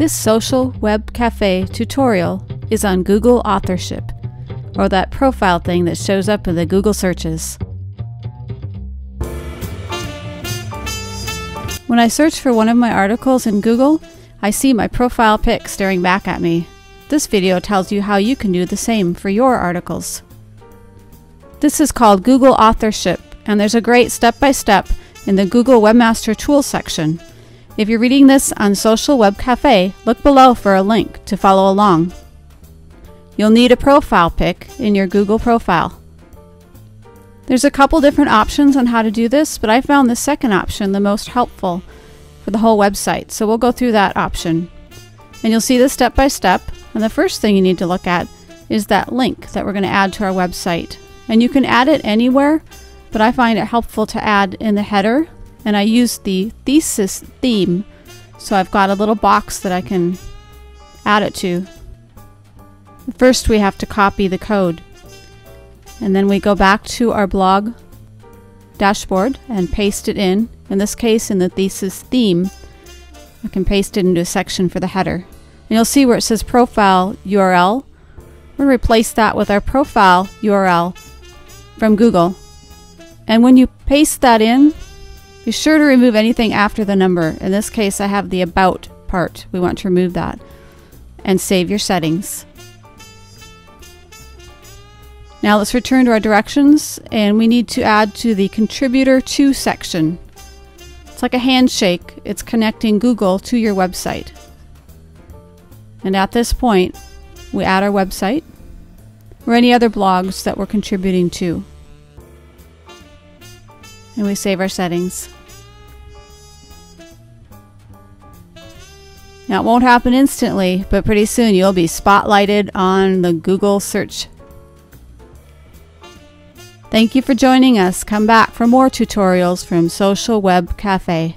This social web cafe tutorial is on Google authorship, or that profile thing that shows up in the Google searches. When I search for one of my articles in Google, I see my profile pic staring back at me. This video tells you how you can do the same for your articles. This is called Google Authorship, and there's a great step-by-step in the Google Webmaster Tools section. If you're reading this on Social Web Cafe, look below for a link to follow along. You'll need a profile pic in your Google profile. There's a couple different options on how to do this, but I found the second option the most helpful for the whole website, so we'll go through that option. And you'll see this step by step, and the first thing you need to look at is that link that we're going to add to our website. And you can add it anywhere, but I find it helpful to add in the header, and I use the thesis theme, so I've got a little box that I can add it to. First we have to copy the code, and then we go back to our blog dashboard and paste it in, in this case in the thesis theme, I can paste it into a section for the header. And you'll see where it says profile URL. We'll replace that with our profile URL from Google. And when you paste that in, be sure to remove anything after the number. In this case, I have the about part. We want to remove that. And save your settings. Now let's return to our directions and we need to add to the contributor to section. It's like a handshake. It's connecting Google to your website. And at this point, we add our website or any other blogs that we're contributing to and we save our settings. Now it won't happen instantly, but pretty soon you'll be spotlighted on the Google search. Thank you for joining us. Come back for more tutorials from Social Web Cafe.